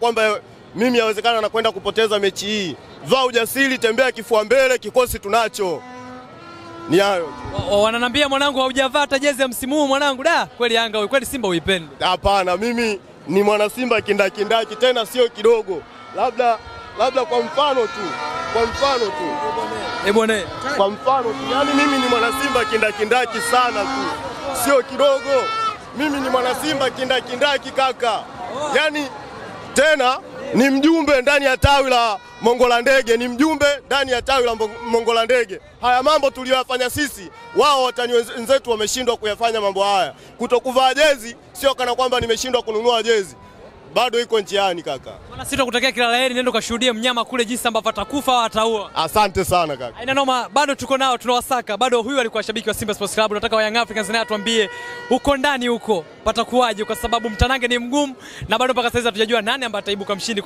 kwamba mimi yawezekana nakwenda kupoteza mechi hii. Vaa ujasiri, tembea kifua mbele, kikosi tunacho. Ni hayo. Wa- wa- Wananambia mwanangu, haujavaa hata jezi ya msimu huu mwanangu. Da, kweli Yanga wewe, kweli Simba uipende? Hapana, mimi ni mwana Simba kindakindaki, tena sio kidogo. Labda labda kwa mfano tu, kwa mfano tu, Eh bwana, kwa mfano tu, yani mimi ni mwana Simba kindakindaki sana tu, sio kidogo. Mimi ni mwana Simba kindakindaki kaka, yani tena ni mjumbe ndani ya tawi la Mongola Ndege, ni mjumbe ndani ya tawi la mongo Mongola Ndege. Haya mambo tuliyoyafanya sisi, wao watani wenzetu wameshindwa kuyafanya mambo haya. Kutokuvaa jezi sio kana kwamba nimeshindwa kununua jezi, bado iko njiani kaka. bwana, sisi kutokea kila la heri, nenda ukashuhudie mnyama kule jinsi ambavyo atakufa au ataua. Asante sana kaka. Haina noma, bado tuko nao, tunawasaka bado. Huyu alikuwa shabiki wa Simba Sports Club, nataka wa Young Africans naye atuambie huko ndani huko patakuwaje, kwa sababu mtanange ni mgumu na bado mpaka sasa hatujajua nani ambaye ataibuka mshindi.